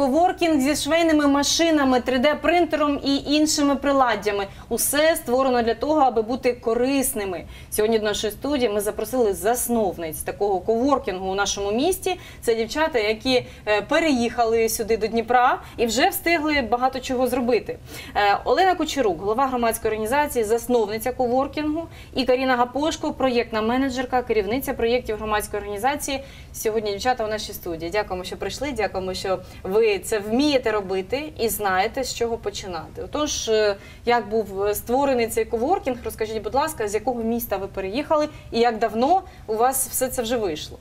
Коворкінг зі швейними машинами, 3D-принтером і іншими приладдями. Усе створено для того, аби бути корисними. Сьогодні до нашої студії ми запросили засновниць такого коворкінгу у нашому місті. Це дівчата, які е, переїхали сюди до Дніпра і вже встигли багато чого зробити. Е, Олена Кучерук, голова громадської організації, засновниця коворкінгу, і Каріна Гапошко, проєктна менеджерка, керівниця проєктів громадської організації. Сьогодні дівчата у нашій студії. Дякуємо, що прийшли. Дякуємо, що ви це вмієте робити і знаєте, з чого починати. Отож, е, як був е, створений цей коворкінг, розкажіть, будь ласка, з якого міста ви переїхали і як давно у вас все це вже вийшло?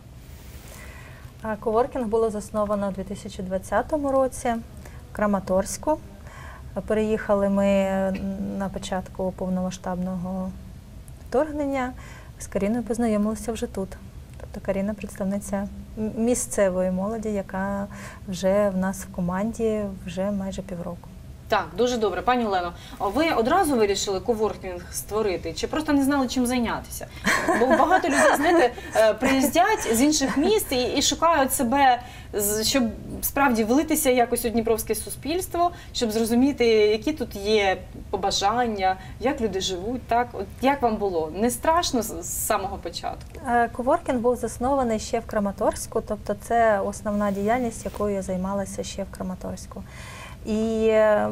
Коворкінг було засновано у 2020 році в Краматорську. Переїхали ми на початку повномасштабного вторгнення. З Каріною познайомилися вже тут. Тобто Каріна представниця місцевої молоді, яка вже в нас в команді вже майже півроку. Так, дуже добре, пані Олено. А ви одразу вирішили коворкінг створити, чи просто не знали чим зайнятися? Бо багато людей, знаєте, е, приїздять з інших міст і, і шукають себе, щоб справді влитися якось у дніпровське суспільство, щоб зрозуміти, які тут є побажання, як люди живуть. Так, от як вам було? Не страшно з, самого початку? Е, Коворкінг був заснований ще в Краматорську, тобто це основна діяльність, якою я займалася ще в Краматорську. І е,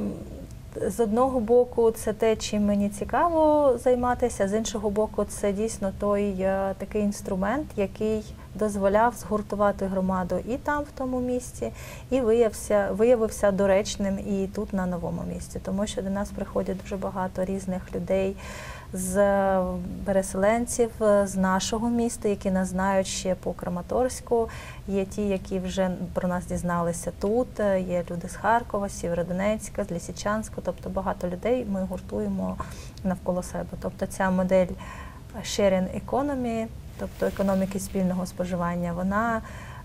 з одного боку, це те, чим мені цікаво займатися, з іншого боку, це дійсно той е, такий інструмент, який дозволяв згуртувати громаду і там, в тому місці, і виявився, виявився доречним і тут на новому місці, тому що до нас приходять дуже багато різних людей з е, переселенців е, з нашого міста, які нас знають ще по Краматорську. Є ті, які вже про нас дізналися тут. е, Є люди з Харкова, Сєвєродонецька, з Лісичанську. Тобто багато людей ми гуртуємо навколо себе. Тобто ця модель sharing economy, тобто економіки спільного споживання, вона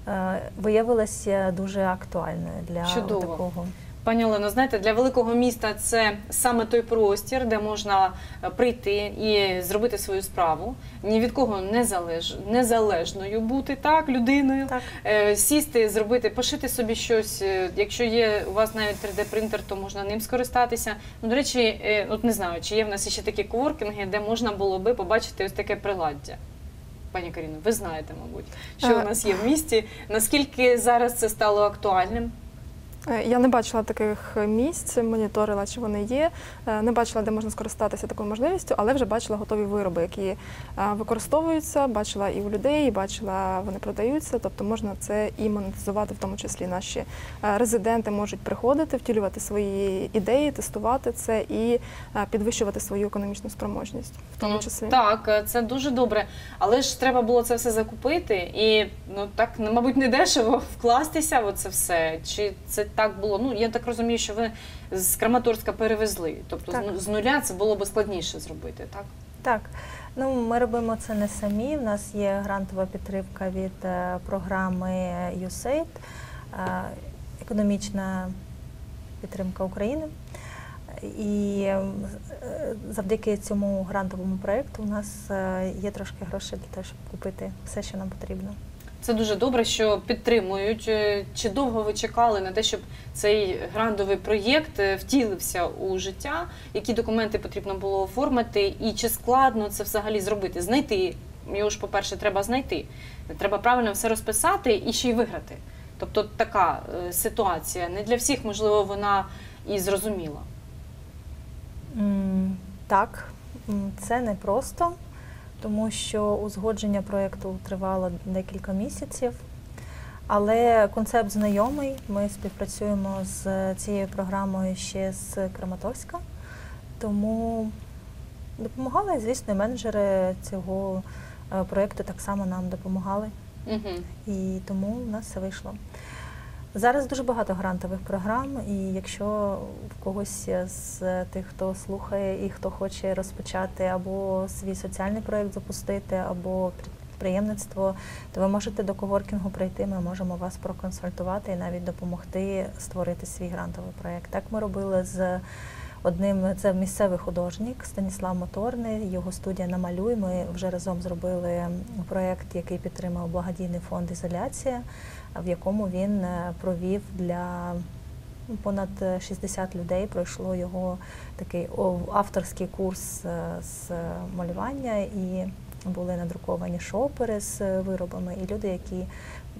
е, виявилася дуже актуальною для Чудово. такого. Пані Олено, знаєте, для великого міста це саме той простір, де можна е, прийти і зробити свою справу, ні від кого не залеж... незалежною бути так, людиною, Так. Е, сісти, зробити, пошити собі щось. Е, Якщо є у вас навіть 3D-принтер, то можна ним скористатися. Ну, до речі, е, от не знаю, чи є в нас ще такі коворкінги, де можна було би побачити ось таке приладдя. Пані Каріно, ви знаєте, мабуть, що Е. у нас є в місті. Наскільки зараз це стало актуальним? Е, Я не бачила таких місць, моніторила, чи вони є. Е, Не бачила, де можна скористатися такою можливістю, але вже бачила готові вироби, які е, використовуються. Бачила і у людей, і бачила, вони продаються. Тобто можна це і монетизувати, в тому числі наші резиденти можуть приходити, втілювати свої ідеї, тестувати це і підвищувати свою економічну спроможність, в тому Ну, числі. Так, це дуже добре. Але ж треба було це все закупити і ну так мабуть не дешево вкластися в це все. Чи це так було? Ну я так розумію, що ви з Краматорська перевезли. Тобто Так. з- нуля це було б складніше зробити, так? Так, ну ми робимо це не самі. У нас є грантова підтримка від е, програми USAID, е, економічна підтримка України. І е, завдяки цьому грантовому проєкту у нас є трошки грошей для того, щоб купити все, що нам потрібно. Це дуже добре, що підтримують. Е, Чи довго ви чекали на те, щоб цей грантовий проєкт е, втілився у життя? Які документи потрібно було оформити, і чи складно це взагалі зробити? Знайти його ж, по-перше, треба знайти. Треба правильно все розписати і ще й виграти. Тобто така е, ситуація не для всіх, можливо, вона і зрозуміла. Так, це непросто, тому що узгодження проєкту тривало декілька місяців. Але концепт знайомий. Ми співпрацюємо з цією програмою ще з Краматорська, тому допомагали, звісно, менеджери цього е, проєкту так само нам допомагали, Угу. і тому в нас все вийшло. Зараз дуже багато грантових програм, і якщо в когось з тих, хто слухає і хто хоче розпочати або свій соціальний проєкт запустити, або підприємництво, то ви можете до коворкінгу прийти. Ми можемо вас проконсультувати і навіть допомогти створити свій грантовий проєкт. Так ми робили з одним це місцевий художник Станіслав Моторний, його студія Намалюй. Ми вже разом зробили проєкт, який підтримав благодійний фонд Ізоляція, в якому він е, провів для понад 60 людей. Пройшло його такий авторський курс е, з малювання і були надруковані шопери з е, виробами, і люди, які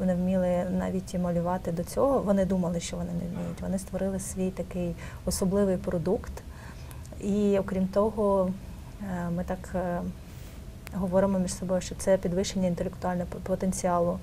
не вміли навіть малювати до цього, вони думали, що вони не вміють. Вони створили свій такий особливий продукт. І окрім того, е, ми так е, говоримо між собою, що це підвищення інтелектуального потенціалу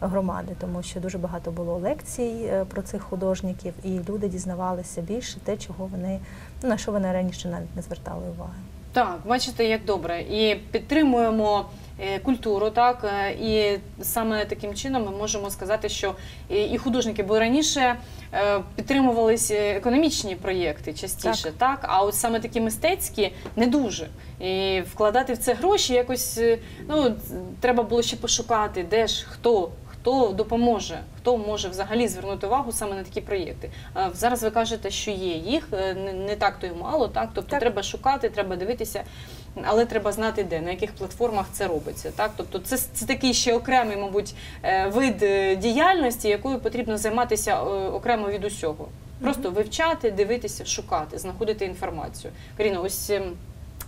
громади, тому що дуже багато було лекцій про цих художників, і люди дізнавалися більше те, чого вони на що вони раніше навіть не звертали уваги. Так, бачите, як добре. І підтримуємо е, культуру, так е, і саме таким чином ми можемо сказати, що і художники, бо раніше е, підтримувалися економічні проєкти частіше, так. а от саме такі мистецькі не дуже. І вкладати в це гроші якось ну треба було ще пошукати, де ж хто. Хто допоможе, хто може взагалі звернути увагу саме на такі проєкти? Зараз ви кажете, що є їх е, не, так то й мало, так тобто Так. треба шукати, треба дивитися, але треба знати де, на яких платформах це робиться. Так, тобто це, це такий ще окремий, мабуть, е, вид е, діяльності, якою потрібно займатися окремо від усього. Просто вивчати, дивитися, шукати, знаходити інформацію. Каріно, ось.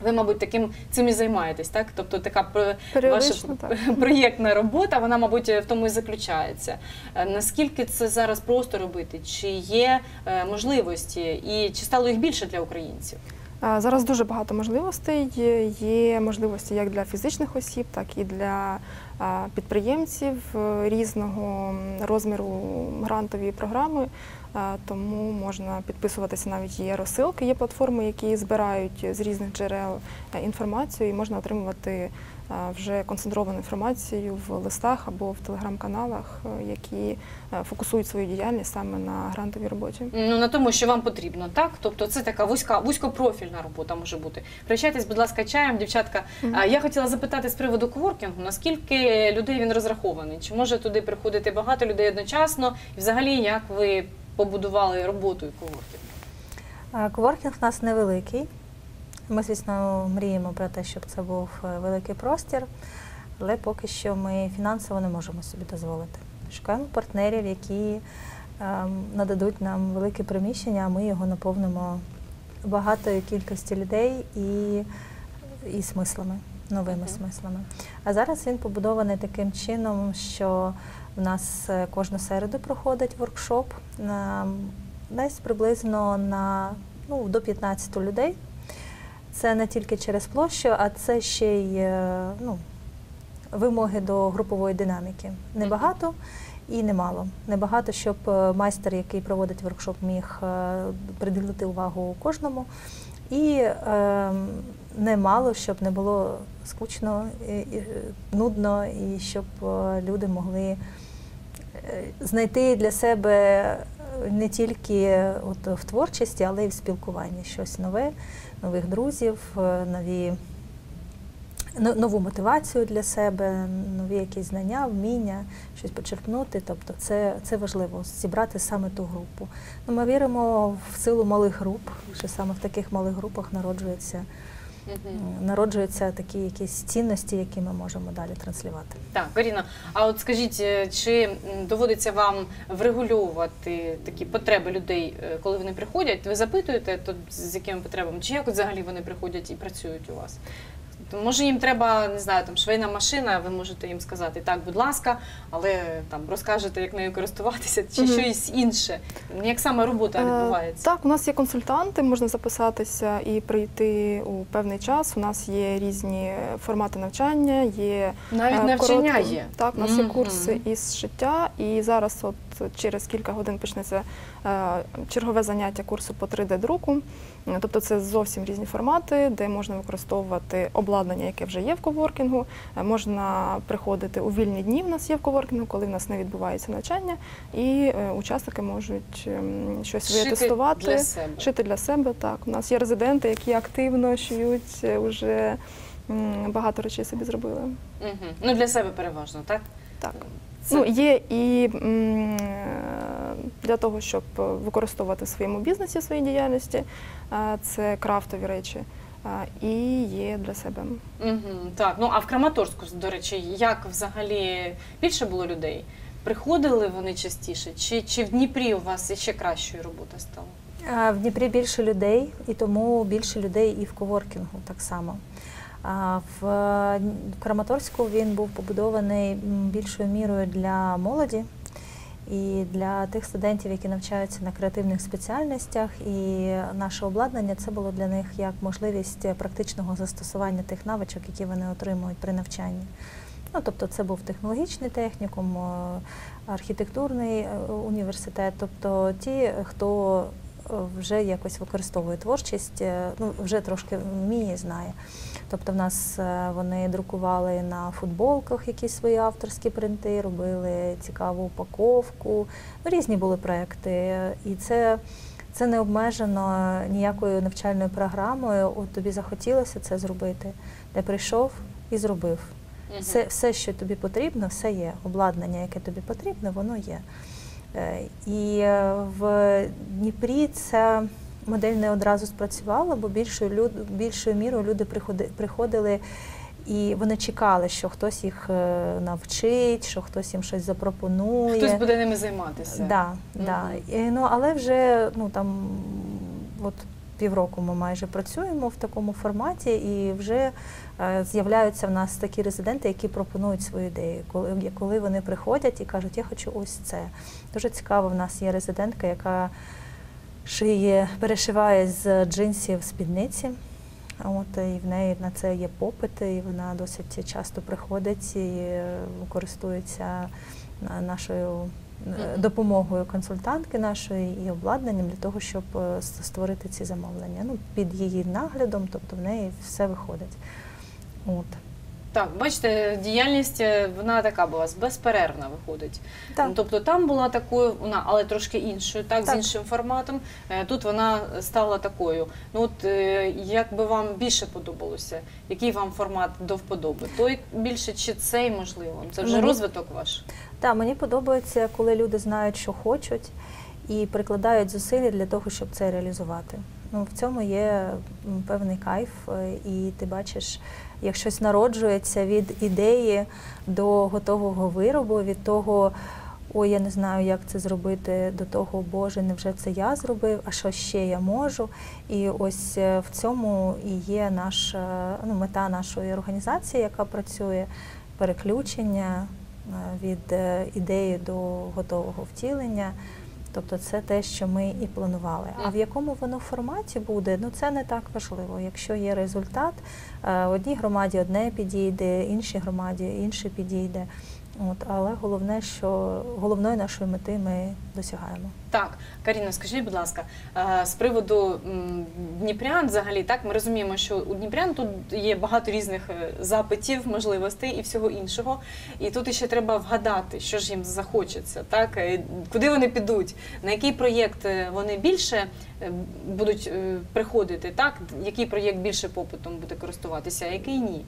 Ви, мабуть, таким цим і займаєтесь, так? Тобто така ваша так. проєктна робота, вона, мабуть, в тому і заключається. Е, Наскільки це зараз просто робити? Чи є е, можливості, і чи стало їх більше для українців? А, Зараз дуже багато можливостей. Є- можливості як для фізичних осіб, так і для підприємців е, різного розміру грантові програми. Тому можна підписуватися навіть є розсилки, є платформи, які збирають з різних джерел е, інформацію, і можна отримувати вже концентровану інформацію в листах або в телеграм-каналах, е, які е, фокусують свою діяльність саме на грантовій роботі. Ну на тому, що вам потрібно, так? Тобто це така вузька, вузькопрофільна робота може бути. Прощайтесь, будь ласка, чаєм, дівчатка. А я хотіла запитати з приводу коворкінгу, наскільки людей він розрахований? Чи може туди приходити багато людей одночасно? І взагалі, як ви побудували роботу і коворкінгу? А, Коворкінг у нас невеликий. Ми, звісно, мріємо про те, щоб це був е, великий простір, але поки що ми фінансово не можемо собі дозволити. Шукаємо партнерів, які ем, нададуть нам велике приміщення, а ми його наповнимо багатою кількістю людей і, і смислами, новими Мгм. смислами. А зараз він побудований таким чином, що в нас е, кожну середу проходить воркшоп на десь приблизно на ну, до 15 людей. Це не тільки через площу, а це ще й е, ну, вимоги до групової динаміки. Небагато і немало. Небагато, щоб е, майстер, який проводить воркшоп, міг е, приділити увагу кожному. І е, немало, щоб не було скучно, і, і, нудно, і щоб люди могли знайти для себе не тільки от в творчості, але й в спілкуванні щось нове, нових друзів, е, нові, нову мотивацію для себе, нові якісь знання, вміння, щось почерпнути. Тобто це, це важливо зібрати саме ту групу. Ну, ми віримо в силу малих груп, що саме в таких малих групах народжуються, м, народжуються такі якісь цінності, які ми можемо далі транслювати. Так, Каріна, а от скажіть, е, чи доводиться вам врегульовувати такі потреби людей, е, коли вони приходять? Ви запитуєте, то з якими потребами? Чи як от взагалі вони приходять і працюють у вас? То, може їм треба, не знаю, там швейна машина, ви можете їм сказати, так, будь ласка, але там розкажете, як нею користуватися, чи Мгм. щось інше. Як саме робота Е, відбувається? Так, у нас є консультанти, можна записатися і прийти у певний час. У нас є різні формати навчання, є Навіть е, навчання короткі- є. Так, у нас є курси із шиття, і зараз, от через кілька годин, почнеться е, чергове заняття курсу по 3D-друку. Е, Тобто це зовсім різні формати, де можна використовувати обладнання, яке вже є в коворкінгу. Е, Можна приходити у вільні дні. В нас є в коворкінгу, коли в нас не відбувається навчання, і е, учасники можуть ем, щось Шити витестувати. для себе. Шити для себе, так. У нас є резиденти, які активно шиють е, уже багато речей собі зробили. Мгм. Ну, для себе переважно, так? Так. Це- Ну, є і м, для того, щоб використовувати в своєму бізнесі, в своїй діяльності. Це крафтові речі і є для себе. Угу, так, ну а в Краматорську, до речі, як взагалі більше було людей? Приходили вони частіше? Чи, чи в Дніпрі у вас ще кращою робота стала? В Дніпрі більше людей, і тому більше людей і в коворкінгу так само. А В е, Краматорську він був побудований більшою мірою для молоді і для тих студентів, які навчаються на креативних спеціальностях. І наше обладнання це було для них як можливість практичного застосування тих навичок, які вони отримують при навчанні. Ну, тобто це був технологічний технікум, е, архітектурний е, університет, тобто ті, хто е, вже якось використовує творчість, е, ну вже трошки вміє, знає. Тобто, в нас е, вони друкували на футболках якісь свої авторські принти, робили цікаву упаковку. Ну, різні були проекти. І це, це не обмежено ніякою навчальною програмою. От тобі захотілося це зробити. Ти прийшов і зробив. Все, все, що тобі потрібно, все є. Обладнання, яке тобі потрібно, воно є. Е, І е, в Дніпрі ця модель не одразу спрацювала, бо більшою, люд, більшою мірою люди приходи, приходили і вони чекали, що хтось їх е, навчить, що хтось їм щось запропонує. Хтось буде ними займатися. Да, да. І, ну, але вже ну, там, от півроку ми майже працюємо в такому форматі, і вже е, з'являються в нас такі резиденти, які пропонують свої ідеї. Коли, коли вони приходять і кажуть, я хочу ось це. Дуже цікаво, в нас є резидентка, яка шиє, перешиває з джинсів спідниці. От, і в неї на це є попит, і вона досить часто приходить і е, користується нашою е, Мгм. Допомогою консультантки нашої і обладнанням для того, щоб е, створити ці замовлення. Ну, під її наглядом, тобто в неї все виходить. От. Так, бачите, діяльність е, вона така була безперервна виходить. Так. Ну, тобто там була такою, вона, але трошки іншою, так, з іншим форматом. Е, Тут вона стала такою. Ну от е, як би вам більше подобалося, який вам формат до вподоби? Той більше чи цей можливо? Це вже Мені- розвиток ваш? Так, мені подобається, коли люди знають, що хочуть, і прикладають зусилля для того, щоб це реалізувати. Ну, в цьому є певний кайф, е, і ти бачиш, як щось народжується від ідеї до готового виробу, від того. Ой, я не знаю, як це зробити до того, Боже, невже це я зробив, а що ще я можу? І ось е, в цьому і є наша ну, мета нашої організації, яка працює переключення від е, ідеї до готового втілення. Тобто це те, що ми і планували. А в якому воно форматі буде, ну це не так важливо. Якщо є результат, е, одній громаді одне підійде, іншій громаді інше підійде. От, але головне, що головної нашої мети ми досягаємо. Так, Каріна, скажіть, будь ласка, е, з приводу Дніпрян, взагалі, так ми розуміємо, що у Дніпрян тут є багато різних е, запитів, можливостей і всього іншого. І тут ще треба вгадати, що ж їм захочеться, так? Е, куди вони підуть, на який проєкт вони більше будуть приходити, так? Який проєкт більше попитом буде користуватися, а який ні.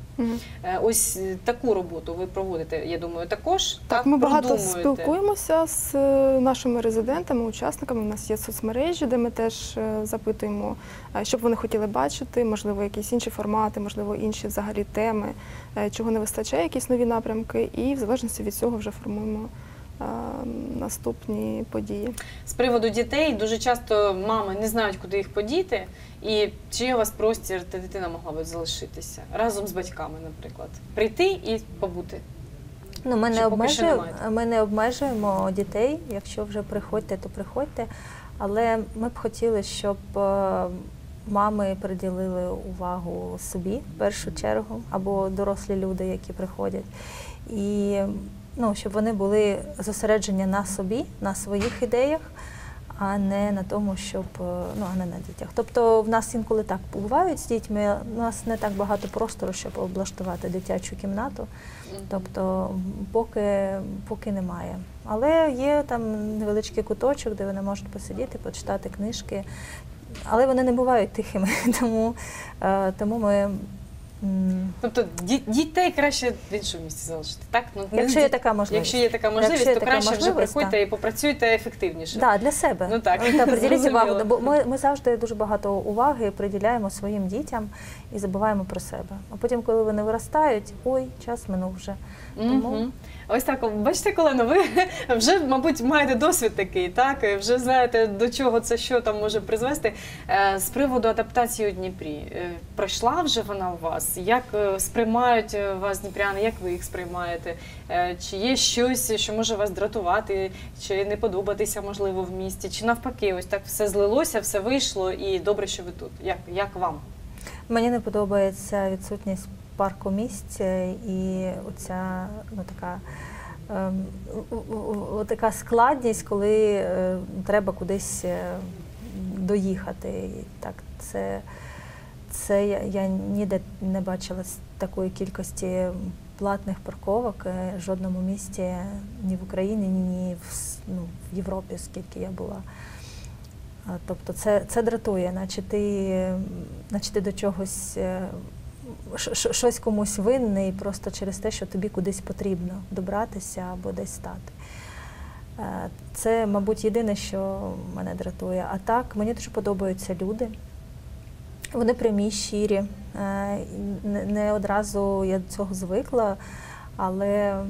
Е, Ось таку роботу ви проводите, я думаю, також Так, ми багато спілкуємося з нашими резидентами, учасниками. У нас є соцмережі, де ми теж е, запитуємо, е, що б вони хотіли бачити, можливо, якісь інші формати, можливо, інші взагалі теми, е, чого не вистачає, якісь нові напрямки, і в залежності від цього вже формуємо наступні події. З приводу дітей дуже часто мами не знають, куди їх подіти, і чи є у вас простір, де дитина могла б залишитися разом з батьками, наприклад, прийти і побути. Ну, ми, не обмежуємо, ми не обмежуємо дітей. Якщо вже приходьте, то приходьте. Але ми б хотіли, щоб е, мами приділили увагу собі в першу чергу, або дорослі люди, які приходять. І ну, щоб вони були зосереджені на собі, на своїх ідеях, а не на тому, щоб е, ну, а не на дітях. Тобто в нас інколи так бувають з дітьми. У нас не так багато простору, щоб облаштувати дитячу кімнату. Тобто поки, поки немає. Але є там невеличкий куточок, де вони можуть посидіти, почитати книжки. Але вони не бувають тихими, тому, е, тому ми м, Тобто ді- дітей краще в іншому місці залишити, так? Ну, не якщо ді- є така можливість. Якщо є така можливість, Якщо є то така краще вже можливість, приходьте і попрацюйте ефективніше. Да, для себе. Ну так, Та, приділіть зрозуміло. увагу, бо ми, ми завжди дуже багато уваги приділяємо своїм дітям і забуваємо про себе. А потім, коли вони виростають, ой, час минув вже. Тому Мгм. Ось так, бачите, Колено, ви вже, мабуть, маєте досвід такий, так? І Вже знаєте, до чого це що там може призвести. Е, З приводу адаптації у Дніпрі. е, Пройшла вже вона у вас? Як е, сприймають е, вас дніпряни? Як ви їх сприймаєте? Е, Чи є щось, що може вас дратувати, чи не подобатися, можливо, в місті? Чи навпаки, ось так все злилося, все вийшло, і добре, що ви тут. Як, як вам? мені не подобається відсутність парку місць і оця ну, така. ем, Така складність, коли треба кудись доїхати. Так, це, це я, я ніде не бачила такої кількості платних парковок е, в жодному місті ні в Україні, ні в, ну, в Європі, скільки я була. Тобто це, це дратує, наче ти, наче ти до чогось е, щось комусь винний просто через те, що тобі кудись потрібно добратися або десь стати. Е, Це, мабуть, єдине, що мене дратує. А так, мені дуже подобаються люди. Вони прямі, щирі. Е, Не одразу я до цього звикла, але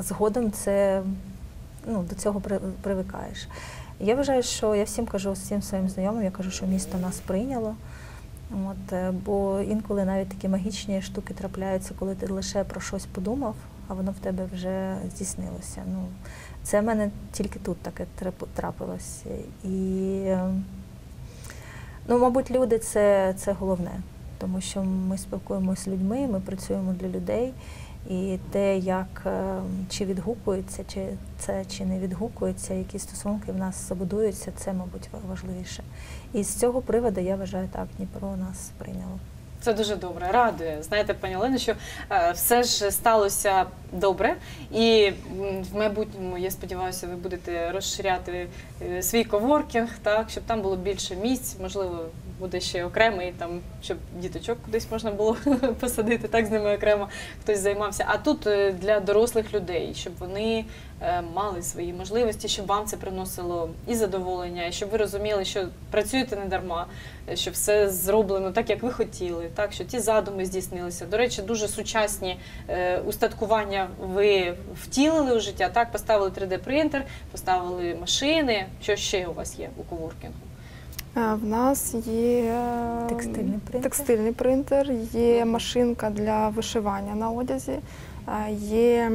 згодом це ну, до цього привикаєш. Я вважаю, що я всім кажу, всім своїм знайомим, я кажу, що місто нас прийняло. От, е, бо інколи навіть такі магічні штуки трапляються, коли ти лише про щось подумав, а воно в тебе вже здійснилося. Ну, це в мене тільки тут таке трап- трапилось. І, е, ну, мабуть, люди це, це головне, тому що ми спілкуємося з людьми, ми працюємо для людей. І те, як е, чи відгукується, чи це чи не відгукується, які стосунки в нас забудуються, це, мабуть, важливіше. І з цього приводу я вважаю, так, Дніпро нас прийняло. Це дуже добре, радує. Знаєте, пані Олено, що е, все ж сталося добре, і в майбутньому, я сподіваюся, ви будете розширяти е, свій коворкінг, так, щоб там було більше місць, можливо, буде ще окремий, там, щоб діточок кудись можна було посадити, так з ними окремо хтось займався. А тут е, для дорослих людей, щоб вони е, мали свої можливості, щоб вам це приносило і задоволення, і щоб ви розуміли, що працюєте не дарма, е, що все зроблено так, як ви хотіли, так що ті задуми здійснилися. До речі, дуже сучасні устаткування ви втілили у життя. Так, поставили 3D-принтер, поставили машини. Що ще у вас є у коворкінгу? Е, В нас є е, Текстильний принтер. текстильний принтер, є машинка для вишивання на одязі, е, є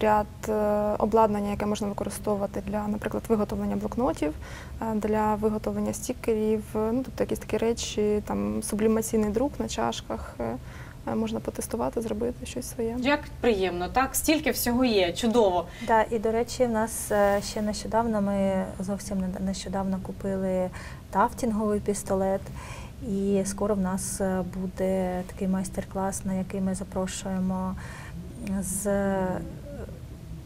ряд обладнання, яке можна використовувати для, наприклад, виготовлення блокнотів, для виготовлення стікерів, ну тобто якісь такі речі, там сублімаційний друк на чашках. Е, Можна потестувати, зробити щось своє. Як приємно, так стільки всього є, чудово. Да, і до речі, в нас е, ще нещодавно ми зовсім не- нещодавно купили тафтінговий пістолет. І скоро в нас е, буде такий майстер-клас, на який ми запрошуємо з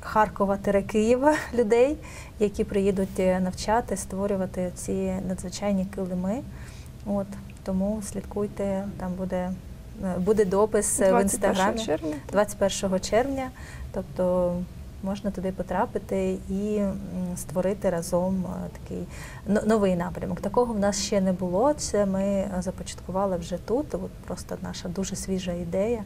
Харкова тире Києва людей, які приїдуть навчати, створювати ці надзвичайні килими. От тому слідкуйте, там буде, буде допис е, в 21 інстаграмі. червня. 21 червня, тобто можна туди потрапити і створити разом е, такий новий напрямок. Такого в нас ще не було. Це ми е, започаткували вже тут. От просто наша дуже свіжа ідея.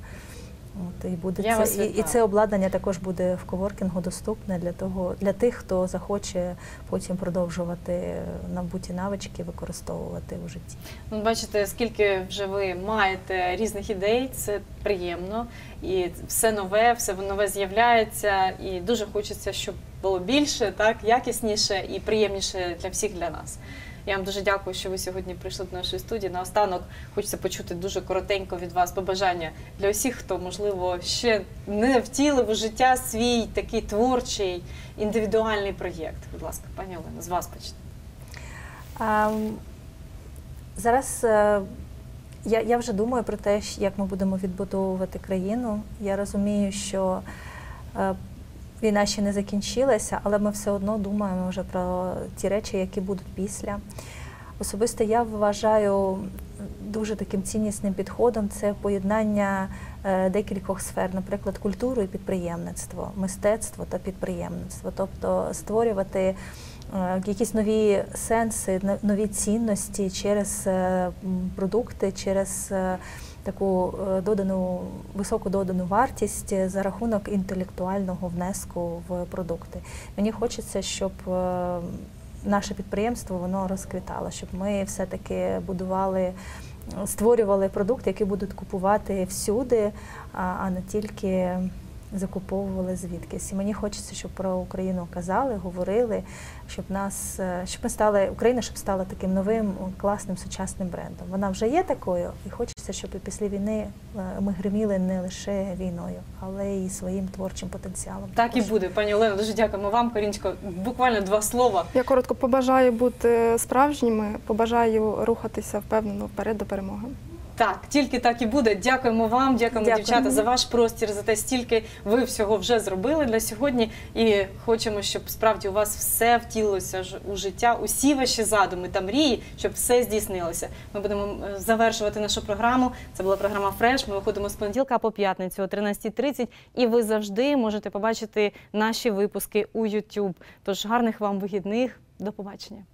От, і, буде Я це, і, і це обладнання також буде в коворкінгу доступне для того, для тих, хто захоче потім продовжувати набуті навички використовувати у житті. Ну, бачите, скільки вже ви маєте різних ідей, це приємно. І все нове, все нове з'являється. І дуже хочеться, щоб було більше, так, якісніше і приємніше для всіх для нас. Я вам дуже дякую, що ви сьогодні прийшли до нашої студії. Наостанок хочеться почути дуже коротенько від вас побажання для усіх, хто, можливо, ще не втілив у життя свій такий творчий індивідуальний проєкт. Будь ласка, пані Олена, з вас почнемо. Зараз е, я, я вже думаю про те, як ми будемо відбудовувати країну. Я розумію, що е, війна ще не закінчилася, але ми все одно думаємо вже про ті речі, які будуть після. Особисто я вважаю дуже таким ціннісним підходом це поєднання е, декількох сфер, наприклад, культуру і підприємництво, мистецтво та підприємництво, тобто створювати е, якісь нові сенси, нові цінності через е, продукти, через таку е, додану високу додану вартість за рахунок інтелектуального внеску в продукти. Мені хочеться, щоб е, наше підприємство воно розквітало, щоб ми все-таки будували, створювали продукти, які будуть купувати всюди, а не тільки закуповували звідкись. І мені хочеться, щоб про Україну казали, говорили, щоб нас, е, щоб ми стали Україна, щоб стала таким новим класним сучасним брендом. Вона вже є такою, і хочеться, щоб і після війни е, ми гриміли не лише війною, але й своїм творчим потенціалом. Так і буде, пані Олено. Дуже дякуємо вам, Карінчко. Буквально два слова. Я коротко побажаю бути справжніми, побажаю рухатися впевнено вперед до перемоги. Так, тільки так і буде. Дякуємо вам, дякуємо, Дякую. дівчата, за ваш простір, за те, стільки ви всього вже зробили для сьогодні. І хочемо, щоб справді у вас все втілилося у життя, усі ваші задуми та мрії, щоб все здійснилося. Ми будемо е, завершувати нашу програму. Це була програма Фреш. Ми виходимо з понеділка по п'ятницю о 13.30. І ви завжди можете побачити наші випуски у YouTube. Тож гарних вам вихідних. До побачення.